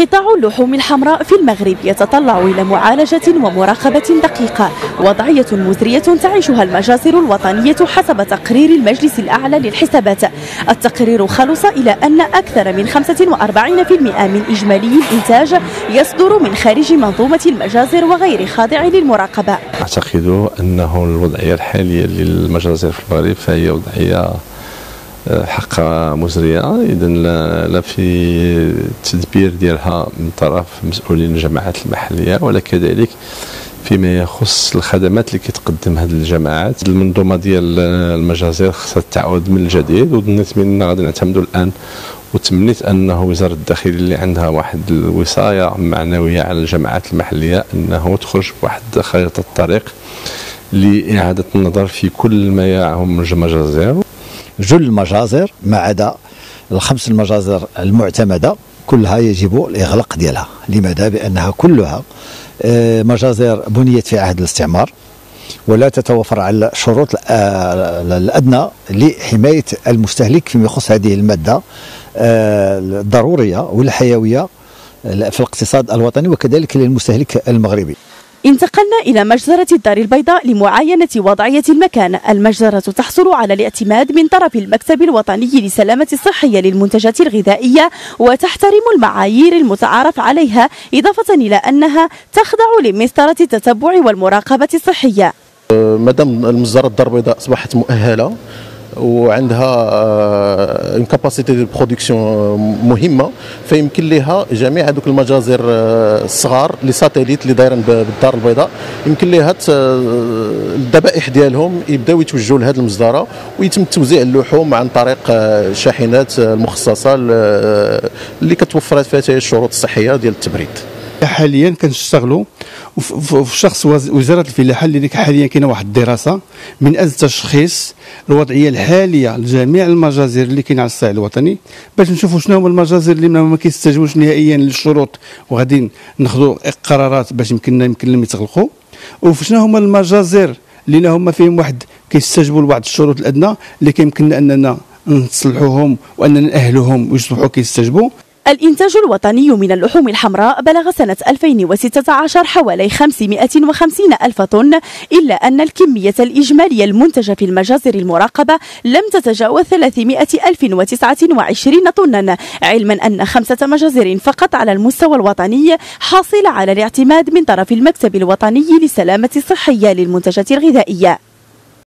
قطاع اللحوم الحمراء في المغرب يتطلع إلى معالجة ومراقبة دقيقة. وضعية مزرية تعيشها المجازر الوطنية حسب تقرير المجلس الأعلى للحسابات. التقرير خلص إلى أن أكثر من 45% من إجمالي الإنتاج يصدر من خارج منظومة المجازر وغير خاضع للمراقبة. أعتقد أنه الوضعية الحالية للمجازر في المغرب فهي وضعية حق مزرية. اذا لا في التدبير ديالها من طرف مسؤولين الجماعات المحلية ولا كذلك فيما يخص الخدمات اللي كتقدم هذه الجماعات. المنظومة ديال المجازر خصها تعود من الجديد وظنيت من غادي نعتمدوا الآن وتمنيت أنه وزارة الداخلية اللي عندها واحد الوصاية معنوية على الجماعات المحلية انه تخرج بواحد خريطة الطريق لإعادة النظر في كل ما يعم المجازر. جل المجازر ما عدا الخمس المجازر المعتمدة كلها يجب الإغلاق ديالها. لماذا؟ بأنها كلها آه، مجازر بنيت في عهد الاستعمار ولا تتوفر على الشروط آه، الأدنى لحماية المستهلك فيما يخص هذه المادة آه، الضرورية والحيوية في الاقتصاد الوطني وكذلك للمستهلك المغربي. انتقلنا إلى مجزرة الدار البيضاء لمعاينة وضعية المكان. المجزرة تحصل على الاعتماد من طرف المكتب الوطني للسلامة الصحية للمنتجات الغذائية وتحترم المعايير المتعارف عليها إضافة إلى أنها تخضع لمسطرة التتبع والمراقبة الصحية. مادام المجزرة الدار البيضاء أصبحت مؤهلة. وعندها une capacité de production مهمة. فيمكن لها جميع هذوك المجازر آه، الصغار لي ساتيليت اللي دايرين بالدار البيضاء. يمكن لها الذبائح ديالهم يبداو يتوجهوا لهذه المصدرة ويتم توزيع اللحوم عن طريق الشاحنات آه، المخصصة آه، اللي كتوفرت فيها الشروط الصحية ديال التبريد. حاليا كنشتغلوا في شخص وزارة الفلاحة اللي حاليا كاينة واحد الدراسة من أجل تشخيص الوضعية الحالية لجميع المجازر اللي كاين على الساحل الوطني. باش نشوفوا شنو هما المجازر اللي ما كيستجيبوش نهائيا للشروط وغادي ناخذوا قرارات باش يمكننا يمكن لهم يتغلقوا وشنو هما المجازر اللي هما فيهم واحد كيستجيبوا لبعض الشروط الأدنى اللي كيمكننا أننا نصلحوهم وأننا نأهلوهم ويصبحوا كيستجبوا الإنتاج الوطني من اللحوم الحمراء بلغ سنة 2016 حوالي 550 ألف طن إلا أن الكمية الإجمالية المنتجة في المجازر المراقبة لم تتجاوز 329 طنا علما أن خمسة مجازر فقط على المستوى الوطني حاصلة على الاعتماد من طرف المكتب الوطني للسلامة الصحية للمنتجات الغذائية.